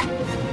Ah!